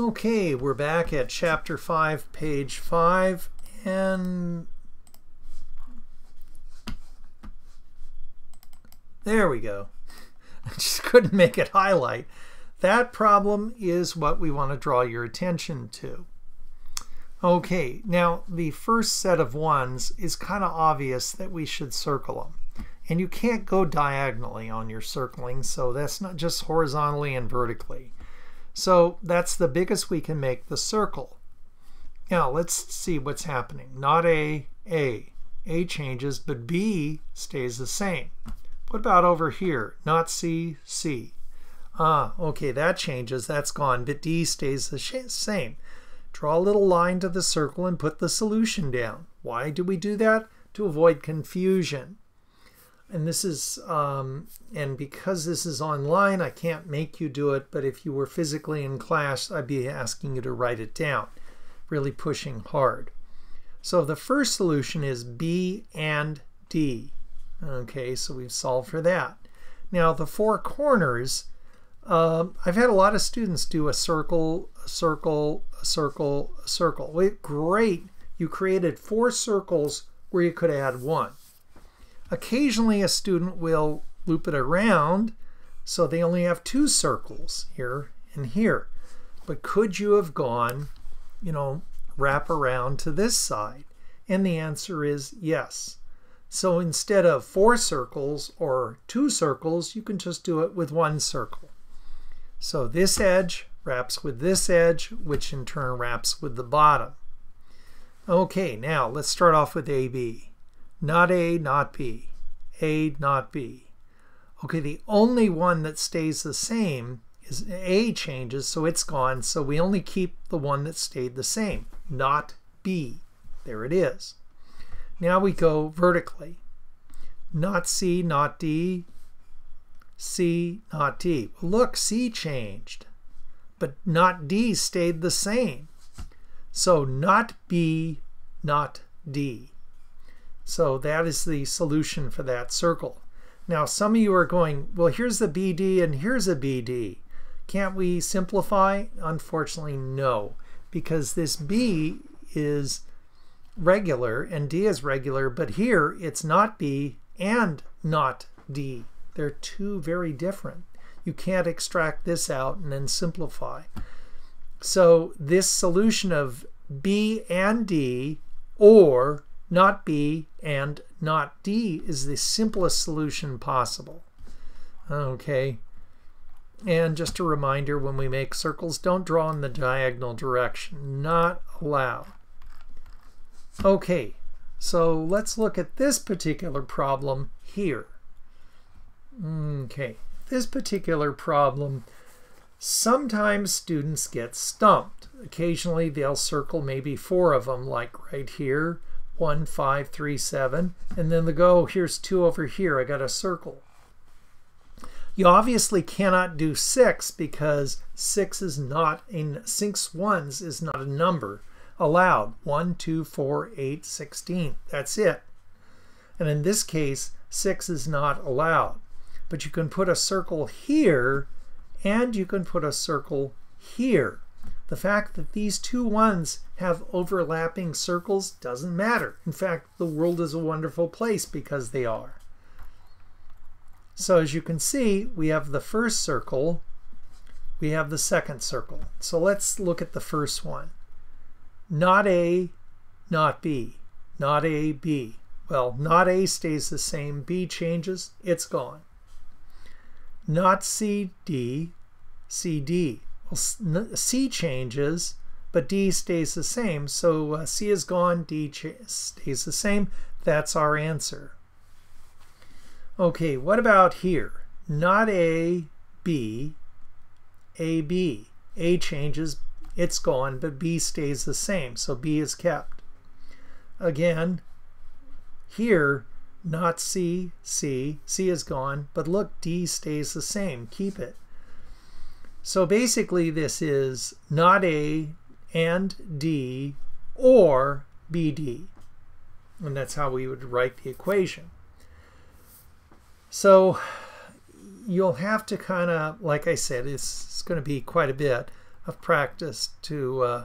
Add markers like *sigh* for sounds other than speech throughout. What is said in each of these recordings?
Okay, we're back at chapter 5, page 5, and there we go. *laughs* I just couldn't make it highlight. That problem is what we want to draw your attention to. Okay, now the first set of ones is kind of obvious that we should circle them. And you can't go diagonally on your circling, so that's not just horizontally and vertically. So that's the biggest we can make the circle. Now let's see what's happening. Not A, A. A changes, but B stays the same. What about over here? Not C, C. Ah, okay, that changes. That's gone, but D stays the same. Draw a little line to the circle and put the solution down. Why do we do that? To avoid confusion and this is um, and because this is online I can't make you do it but if you were physically in class I'd be asking you to write it down really pushing hard. So the first solution is B and D. Okay so we've solved for that. Now the four corners uh, I've had a lot of students do a circle a circle a circle a circle. Wait, great you created four circles where you could add one Occasionally a student will loop it around so they only have two circles here and here. But could you have gone, you know, wrap around to this side? And the answer is yes. So instead of four circles or two circles, you can just do it with one circle. So this edge wraps with this edge, which in turn wraps with the bottom. Okay, now let's start off with AB. Not A, not B. A, not B. Okay, the only one that stays the same is A changes, so it's gone. So we only keep the one that stayed the same, not B. There it is. Now we go vertically. Not C, not D. C, not D. look, C changed, but not D stayed the same. So not B, not D. So that is the solution for that circle. Now some of you are going, well here's the BD and here's a BD. Can't we simplify? Unfortunately no, because this B is regular and D is regular, but here it's not B and not D. They're two very different. You can't extract this out and then simplify. So this solution of B and D or not B and not D is the simplest solution possible. Okay. And just a reminder, when we make circles, don't draw in the diagonal direction. Not allowed. Okay, so let's look at this particular problem here. Okay, this particular problem, sometimes students get stumped. Occasionally they'll circle maybe four of them, like right here, 1, 5, 3, 7. And then the go, here's 2 over here. I got a circle. You obviously cannot do 6 because 6 is not in six ones is not a number allowed. 1, 2, 4, 8, 16. That's it. And in this case, 6 is not allowed. But you can put a circle here and you can put a circle here. The fact that these two ones have overlapping circles doesn't matter. In fact, the world is a wonderful place because they are. So as you can see, we have the first circle, we have the second circle. So let's look at the first one. Not A, not B. Not A, B. Well, not A stays the same, B changes, it's gone. Not C, D, C, D. C changes, but D stays the same. So uh, C is gone, D stays the same. That's our answer. Okay, what about here? Not A, B, A, B. A changes, it's gone, but B stays the same, so B is kept. Again, here, not C, C, C is gone, but look, D stays the same, keep it. So basically this is not A and D or BD. And that's how we would write the equation. So you'll have to kind of, like I said, it's, it's going to be quite a bit, of practice to uh,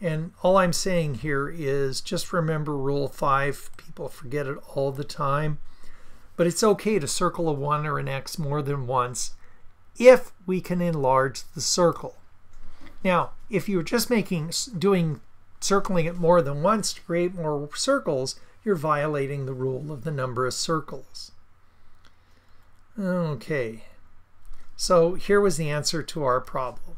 and all I'm saying here is just remember rule five. People forget it all the time. But it's okay to circle a 1 or an X more than once if we can enlarge the circle. Now, if you're just making doing circling it more than once to create more circles, you're violating the rule of the number of circles. Okay, so here was the answer to our problem.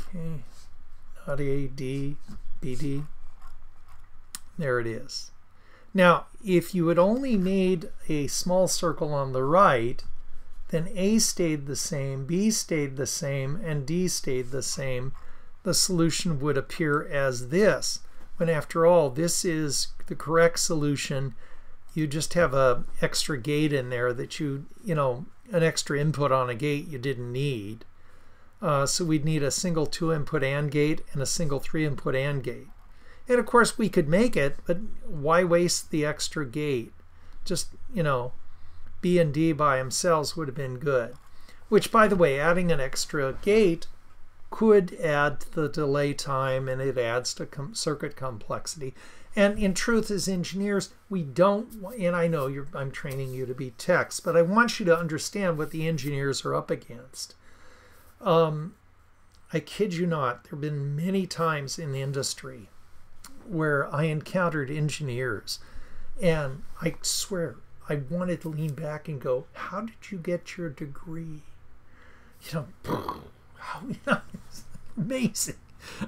Okay, not A, D, BD. There it is. Now, if you had only made a small circle on the right, then A stayed the same, B stayed the same, and D stayed the same, the solution would appear as this. When after all, this is the correct solution. You just have a extra gate in there that you, you know, an extra input on a gate you didn't need. Uh, so we'd need a single two input AND gate and a single three input AND gate. And of course we could make it, but why waste the extra gate? Just, you know, B and D by themselves would have been good. Which, by the way, adding an extra gate could add to the delay time and it adds to com circuit complexity. And in truth, as engineers, we don't, and I know I'm training you to be techs, but I want you to understand what the engineers are up against. Um, I kid you not, there have been many times in the industry where I encountered engineers, and I swear I wanted to lean back and go, "How did you get your degree?" You know, *laughs* how you know, *laughs* amazing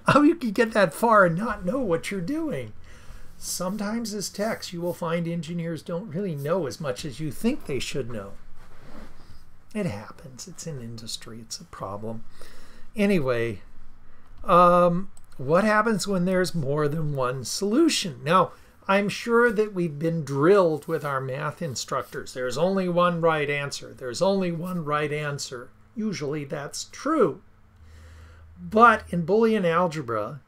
how you can get that far and not know what you're doing. Sometimes as techs, you will find engineers don't really know as much as you think they should know. It happens. It's in industry. It's a problem. Anyway, um, what happens when there's more than one solution? Now, I'm sure that we've been drilled with our math instructors. There's only one right answer. There's only one right answer. Usually that's true. But in Boolean algebra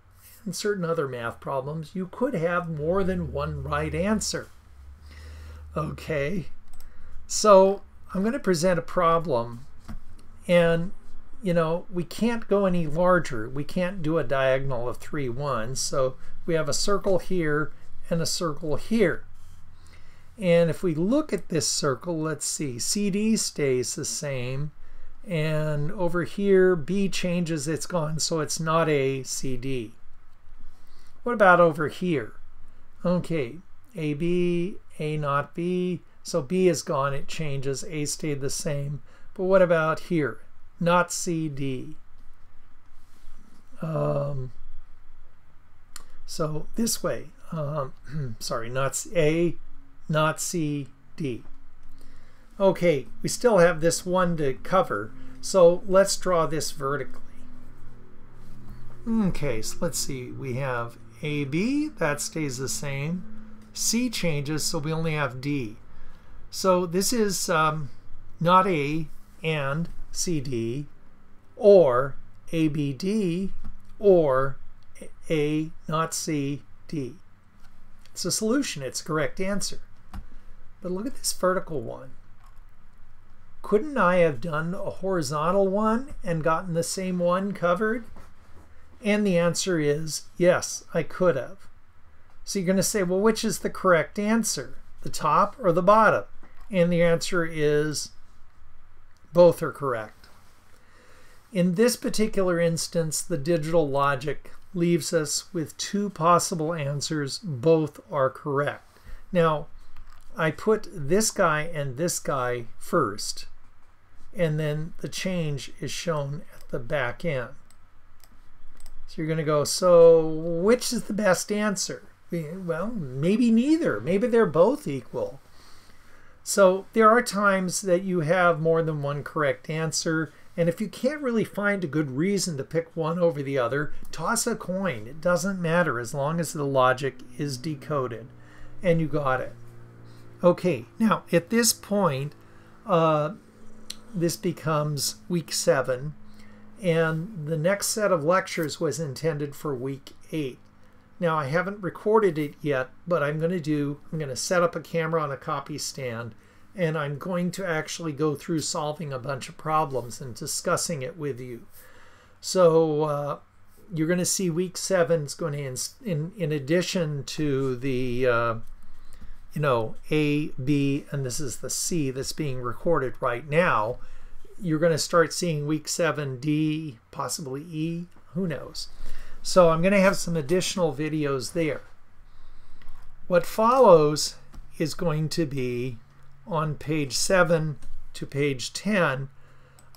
and certain other math problems, you could have more than one right answer. Okay, so I'm going to present a problem and you know, we can't go any larger. We can't do a diagonal of 3, 1. So we have a circle here and a circle here. And if we look at this circle, let's see, CD stays the same. And over here, B changes, it's gone, so it's not a CD. What about over here? Okay, AB, A not B. So B is gone, it changes, A stayed the same. But what about here? Not CD. Um, so this way, um, *clears throat* sorry, not A, not C, D. Okay, we still have this one to cover, so let's draw this vertically. Okay, so let's see, we have AB, that stays the same. C changes, so we only have D. So this is um, not A and CD, or ABD, or A not C, D. It's a solution, it's a correct answer. But look at this vertical one. Couldn't I have done a horizontal one and gotten the same one covered? And the answer is yes, I could have. So you're going to say, well, which is the correct answer? The top or the bottom? And the answer is both are correct. In this particular instance, the digital logic leaves us with two possible answers. Both are correct. Now, I put this guy and this guy first, and then the change is shown at the back end. So you're going to go, so which is the best answer? Well, maybe neither. Maybe they're both equal. So there are times that you have more than one correct answer. And if you can't really find a good reason to pick one over the other, toss a coin. It doesn't matter as long as the logic is decoded and you got it. Okay, now at this point, uh, this becomes week seven, and the next set of lectures was intended for week eight. Now I haven't recorded it yet, but I'm going to do, I'm going to set up a camera on a copy stand and I'm going to actually go through solving a bunch of problems and discussing it with you. So uh, you're going to see week seven is going to, in, in addition to the, uh, you know, A, B, and this is the C that's being recorded right now, you're going to start seeing week seven, D, possibly E, who knows. So I'm going to have some additional videos there. What follows is going to be on page 7 to page 10.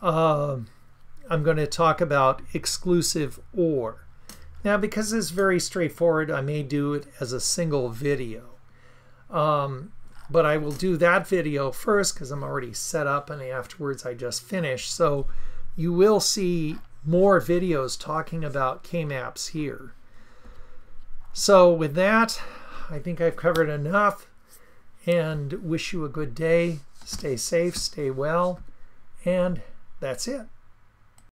Uh, I'm going to talk about exclusive OR. Now, because it's very straightforward, I may do it as a single video. Um, but I will do that video first because I'm already set up and afterwards I just finished. So you will see more videos talking about K-maps here. So with that, I think I've covered enough and wish you a good day. Stay safe, stay well, and that's it.